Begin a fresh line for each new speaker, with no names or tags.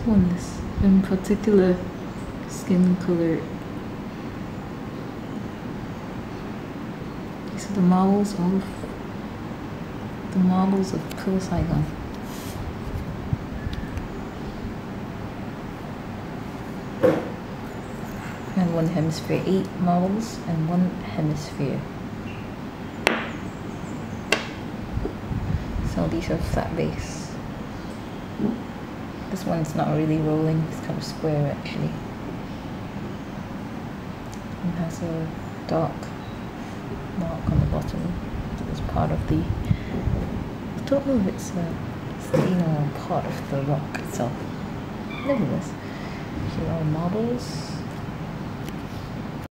This one is in particular skin color. These are the marbles of the marbles of Pulau Saigon. And one hemisphere, eight marbles and one hemisphere. So these are flat base. This one's not really rolling, it's kind of square actually. It has a dark mark on the bottom. It's part of the. I don't know if it's a stain or part of the rock itself. Nevertheless, here are marbles.